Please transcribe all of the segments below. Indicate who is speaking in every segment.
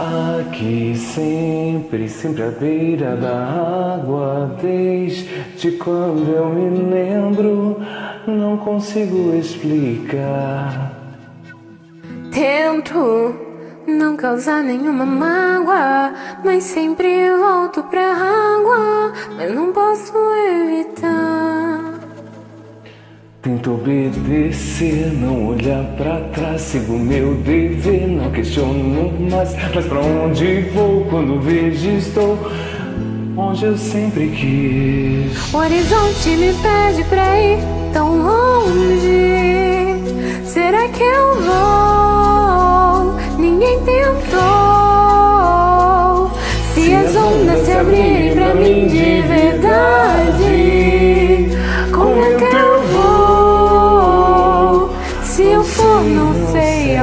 Speaker 1: aqui sempre, sempre à beira da água. Desde quando eu me lembro, não consigo explicar.
Speaker 2: Tento não causar nenhuma mágoa, mas sempre volto pra água, mas não posso evitar.
Speaker 1: Tento obedecer, não olhar pra trás, sigo meu dever, mais. Mas pra onde vou quando vejo estou onde eu sempre quis?
Speaker 2: O horizonte me pede pra ir tão longe. Será que eu vou? Ninguém tentou. Se as ondas se abrirem pra mim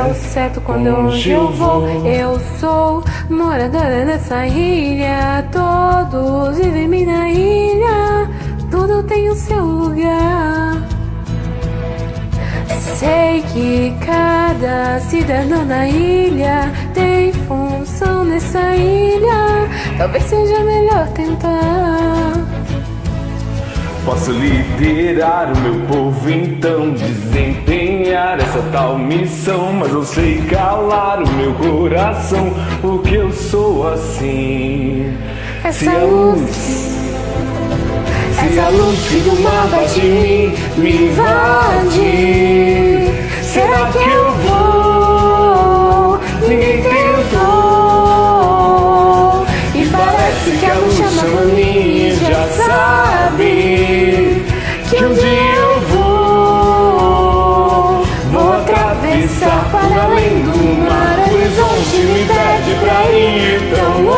Speaker 2: ao certo quando onde eu vou. Eu sou moradora dessa ilha. Todos vivem na ilha. Tudo tem o seu lugar. Sei que cada cidadão da ilha tem função nessa ilha. Talvez seja melhor tentar.
Speaker 1: Posso liderar o meu povo, então essa tal missão. Mas eu sei calar o meu coração, porque eu sou assim.
Speaker 2: Essa luz,
Speaker 1: Se a luz que do mar bate em mim me invade, Vencer para além do mar, é horizonte me pede pra ir tão longe.